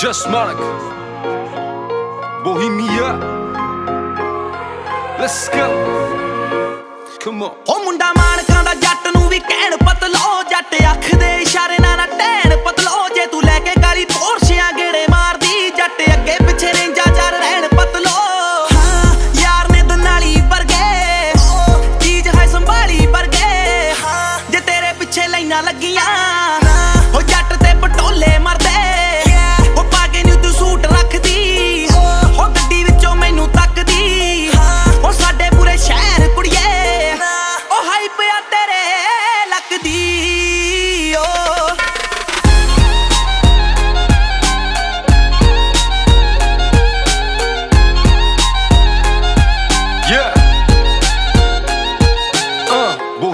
Just Bohemia. Let's go. Come on. ਉਹ ਮੁੰਡਾ ਮਾਨਕਾਂ ਦਾ ਜੱਟ ਨੂੰ ਵੀ ਕਹਿਣ ਪਤਲੋ ਜੱਟ, ਅੱਖ ਦੇ ਇਸ਼ਾਰੇ ਨਾਲ ਨਾ ਟਹਿਣ ਪਤਲੋ। ਜੇ ਤੂੰ ਲੈ ਕੇ ਕਾਲੀ ਪੋਰਸ਼ਿਆਂ ਗੇੜੇ ਮਾਰਦੀ, ਜੱਟ ਅੱਗੇ ਪਿੱਛੇ ਰੇਂਜਾ ਚਾਰ ਰਹਿਣ ਪਤਲੋ। ਹਾਂ, ਯਾਰ ਨੇ ਦਨਾਲੀ ਵਰਗੇ ਚੀਜ਼ ਹੈ ਸੰਭਾਲੀ ਵਰਗੇ। ਜੇ ਤੇਰੇ ਪਿੱਛੇ ਲਾਈਨਾਂ ਲੱਗੀਆਂ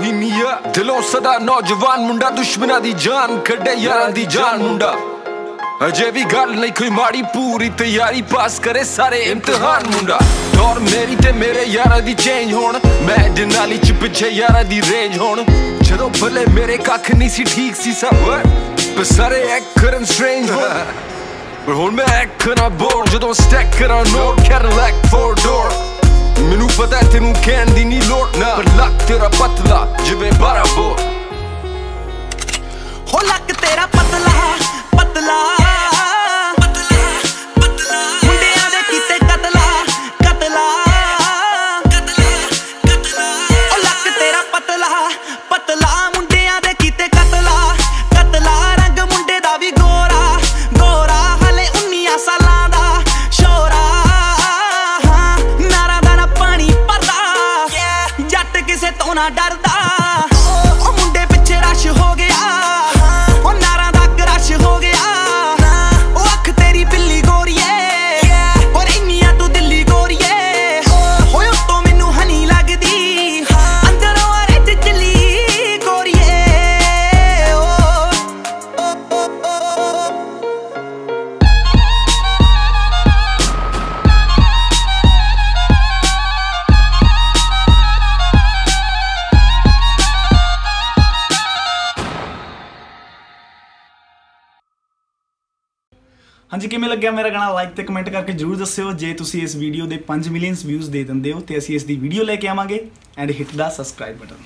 uh, Bohemia ਦਿਲੋਂ ਸਦਾ ਨੌਜਵਾਨ ਮੁੰਡਾ ਦੁਸ਼ਮਣਾਂ ਦੀ ਜਾਨ ਕੱਢੇ ਯਾਰਾਂ ਦੀ ਜਾਨ ਮੁੰਡਾ। ਅਜੇ ਵੀ ਗੱਲ ਨਹੀਂ ਕੋਈ ਮਾੜੀ ਪੂਰੀ ਤਿਆਰੀ ਪਾਸ ਕਰੇ ਸਾਰੇ ਇਮਤਿਹਾਨ ਮੁੰਡਾ। ਦੌਰ ਮੇਰੀ ਤੇ ਮੇਰੇ ਯਾਰਾਂ ਦੀ ਚੇਂਜ ਹੋਣ। ਮੈਂ ਦਿਨਾਲੀ ਚ ਪਿੱਛੇ ਯਾਰਾਂ ਦੀ ਰੇਂਜ ਹੋਣ। ਜਦੋਂ ਭਲੇ ਮੇਰੇ ਕੱਖ ਨਹੀਂ ਸੀ ਠੀਕ ਸੀ ਸਭ। ਪਰ ਸਾਰੇ ਐਕ ਕਰਨ ਸਟ੍ਰੇਂਜ ਹੋਣ। ਪਰ ਹੁਣ ਮੈਂ ਐਕ ਕਰਾਂ ਬੋਰ ਜਦੋਂ ਸਟੈਕ ਕਰਾਂ ਨੋਟ ਕੈਡਿਲੈਕ 4 ਡੋਰ ਪਤਾ ਤੈਨੂੰ ਕਹਿਣ ਦੀ ਨਹੀਂ ਲੋੜ ਨਾ ਪਰ ਲੱਕ ਤੇਰਾ ਪਤਲਾ ਜਿਵੇਂ ਬਾਰਾ ਡਰਦਾ ਹਾਂਜੀ, ਕਿਵੇਂ ਲੱਗਿਆ ਮੇਰਾ ਗਾਣਾ? ਲਾਈਕ ਤੇ ਕਮੈਂਟ ਕਰਕੇ ਜਰੂਰ ਦੱਸਿਓ। ਜੇ ਤੁਸੀਂ ਇਸ ਵੀਡੀਓ ਦੇ 5 ਮਿਲੀਅਨਸ ਵਿਊਜ਼ ਦੇ ਦਿੰਦੇ ਹੋ, ਤੇ ਅਸੀਂ ਇਸ ਦੀ ਵੀਡੀਓ ਲੈ ਕੇ ਆਵਾਂਗੇ। ਐਂਡ ਹਿੱਟ ਦਾ ਸਬਸਕ੍ਰਾਈਬ ਬਟਨ